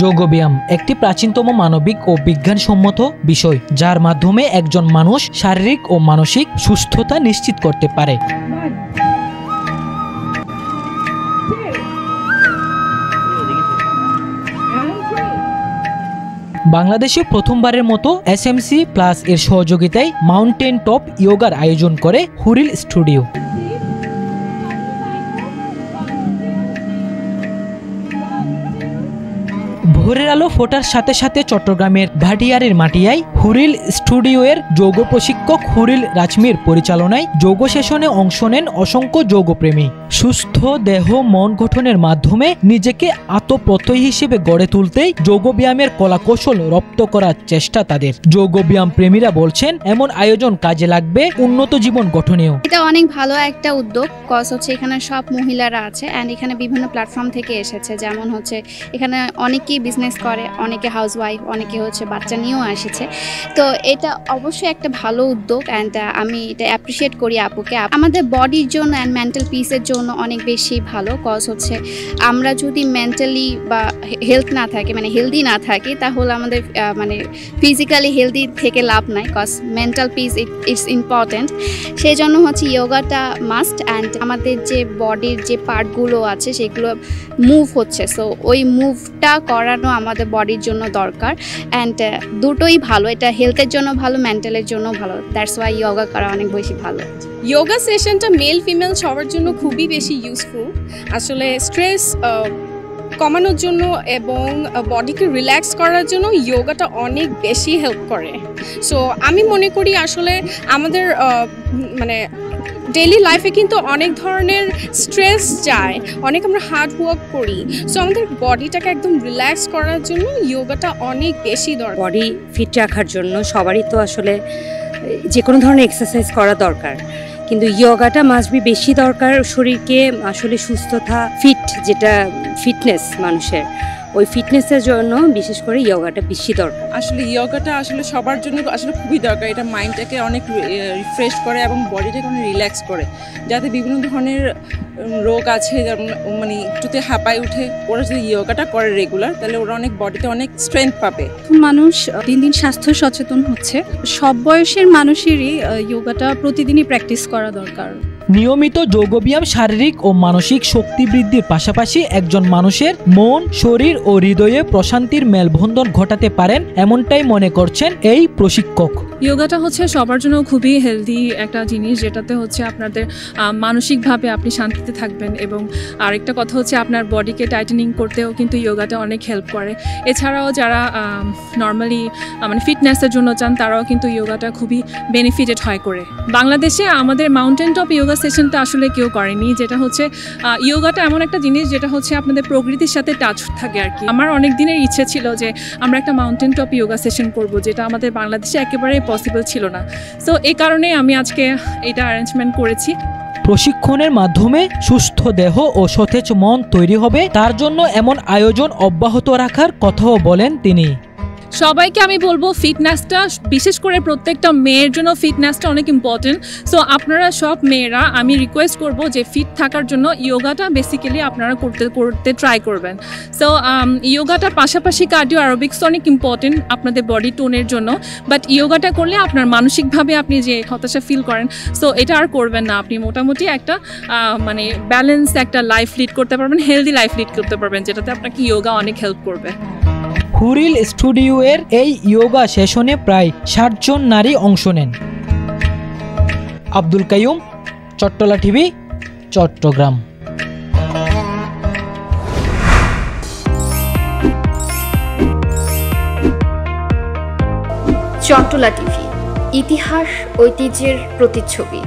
যোগব্যায়াম একটি প্রাচীনতম মানবিক ও বিজ্ঞানসম্মত বিষয়, যার মাধ্যমে একজন মানুষ শারীরিক ও মানসিক সুস্থতা নিশ্চিত করতে পারে। বাংলাদেশে প্রথমবারের মতো এসএমসি প্লাস এর সহযোগিতায় মাউন্টেন টপ ইয়োগার আয়োজন করে হুরিল স্টুডিও। ভোরের আলো ফোটার সাথে সাথে চট্টগ্রামের ভাটিয়ারের মাটিয়ায় হুরিল স্টুডিওয়ের যোগ প্রশিক্ষক হুরিল রাজমির পরিচালনায় যোগ সেশনে অংশ নেন অসংখ্য যোগপ্রেমী। সুস্থ দেহ মন গঠনের মাধ্যমে নিজেকে আত্মপ্রত্যয় হিসেবে গড়ে তুলতেই যোগব্যায়ামের কলাকৌশল রপ্ত করার চেষ্টা তাদের। যোগ ব্যায়াম প্রেমীরা বলছেন, এমন আয়োজন কাজে লাগবে, উন্নত জীবন গঠনেও। এটা অনেক ভালো একটা উদ্যোগ কজ হচ্ছে এখানে সব মহিলারা আছে অ্যান্ড এখানে বিভিন্ন প্ল্যাটফর্ম থেকে এসেছে। যেমন হচ্ছে, এখানে অনেকেই বিজনেস করে, অনেকে হাউসওয়াইফ অনেকে হচ্ছে বাচ্চা নিয়েও এসেছে তো এটা অবশ্যই একটা ভালো উদ্যোগ অ্যান্ড আমি এটা অ্যাপ্রিসিয়েট করি আপুকে। আমাদের বডির জন্য অ্যান্ড মেন্টাল পিসের জন্য অনেক বেশি ভালো কজ হচ্ছে আমরা যদি মেন্টালি বা হেলথ না থাকে মানে হেলদি না থাকি, তাহলে আমাদের মানে ফিজিক্যালি হেলদি থেকে লাভ নাই cause mental peace it it's important সেই জন্য হচ্ছে ইয়োগাটা মাস্ট অ্যান্ড আমাদের যে বডির যে পার্টগুলো আছে, সেগুলো মুভ হচ্ছে। সো ওই মুভটা করানো আমাদের বডির জন্য দরকার অ্যান্ড দুটোই ভালো। এটা হেলথের জন্য ভালো মেন্টালের জন্য ভালো। দ্যাটস ওয়াই ইয়োগা করা অনেক বেশি ভালো। যোগা সেশনটা মেল ফিমেল সবার জন্য খুবই বেশি ইউজফুল আসলে স্ট্রেস কমানোর জন্য এবং বডিকে রিল্যাক্স করার জন্য যোগাটা অনেক বেশি হেল্প করে। সো আমি মনে করি আসলে আমাদের মানে ডেইলি লাইফে কিন্তু অনেক ধরনের স্ট্রেস যায়। অনেক আমরা হার্ড ওয়ার্ক করি। সো আমাদের বডিটাকে একদম রিল্যাক্স করার জন্য যোগাটা অনেক বেশি দরকার। বডি ফিট রাখার জন্য সবারই তো আসলে, যে কোনো ধরনের এক্সারসাইজ করা দরকার। কিন্তু ইয়োগাটা মাস্ট বি বেশি দরকার শরীরকে আসলে সুস্থতা ফিট যেটা ফিটনেস মানুষের। ওই ফিটনেসের জন্য বিশেষ করে ইয়োগাটা বেশি দরকার। আসলে ইয়োগাটা আসলে সবার জন্য আসলে খুবই দরকার। এটা মাইন্ডটাকে অনেক রিফ্রেশ করে এবং বডিটাকে অনেক রিল্যাক্স করে। যাতে বিভিন্ন ধরনের রোগ আছে যেমন মানে একটুতে হাঁপায় উঠে ওরা যদি ইয়োগাটা করে রেগুলার তাহলে ওরা অনেক বডিতে অনেক স্ট্রেংথ পাবে। মানুষ দিন দিন স্বাস্থ্য সচেতন হচ্ছে। সব বয়সের মানুষেরই ইয়োগাটা প্রতিদিনই প্র্যাকটিস করা দরকার। নিয়মিত যোগব্যায়াম শারীরিক ও মানসিক শক্তি বৃদ্ধির পাশাপাশি একজন মানুষের মন, শরীর ও হৃদয়ে প্রশান্তির মেলবন্ধন ঘটাতে পারেন এমনটাই মনে করছেন এই প্রশিক্ষক। যোগাটা হচ্ছে সবার জন্য খুবই হেলদি একটা জিনিস, যেটাতে হচ্ছে আপনাদের মানসিকভাবে আপনি শান্তিতে থাকবেন এবং আরেকটা কথা হচ্ছে আপনার বডিকে টাইটেনিং করতেও কিন্তু যোগাটা অনেক হেল্প করে। এছাড়াও যারা নর্মালি মানে ফিটনেসের জন্য চান, তারাও কিন্তু যোগাটা খুবই বেনিফিটেড হয় করে। বাংলাদেশে আমাদের মাউন্টেন টপ যোগা সেশনটা আসলে কেউ করেনি, যেটা হচ্ছে ইয়োগাটা এমন একটা জিনিস যেটা হচ্ছে আপনাদের প্রকৃতির সাথে টাচ থাকে আর কি। আমার অনেক দিনের ইচ্ছে ছিল যে আমরা একটা মাউন্টেন টপ ইয়োগা সেশন করব, যেটা আমাদের বাংলাদেশে একেবারে পসিবল ছিল না। সো এই কারণে আমি আজকে এটা অ্যারেঞ্জমেন্ট করেছি। প্রশিক্ষণের মাধ্যমে সুস্থ দেহ ও সতেজ মন তৈরি হবে, তার জন্য এমন আয়োজন অব্যাহত রাখার কথাও বলেন তিনি। সবাইকে আমি বলব ফিটনেসটা বিশেষ করে প্রত্যেকটা মেয়ের জন্য ফিটনেসটা অনেক ইম্পর্টেন্ট সো আপনারা সব মেয়েরা, আমি রিকোয়েস্ট করব যে ফিট থাকার জন্য ইয়োগাটা বেসিক্যালি আপনারা করতে করতে ট্রাই করবেন। সো ইয়োগাটার পাশাপাশি কার্ডিও অ্যারোবিক্স অনেক ইম্পর্টেন্ট আপনাদের বডি টোনের জন্য। বাট ইয়োগাটা করলে আপনার মানসিকভাবে আপনি যে হতাশা ফিল করেন সো এটা আর করবেন না। আপনি মোটামুটি একটা মানে ব্যালেন্স একটা লাইফ লিড করতে পারবেন হেলদি লাইফ লিড করতে পারবেন, যেটাতে আপনাকে ইয়োগা অনেক হেল্প করবে। হুরিল স্টুডিওয়ের এই ইয়োগা সেশনে প্রায় ষাট জন নারী অংশ নেন। আব্দুল কাইয়ুম, চট্টলা টিভি, চট্টগ্রাম। চট্টলা টিভি, ইতিহাস, ঐতিহ্যের প্রতিচ্ছবি।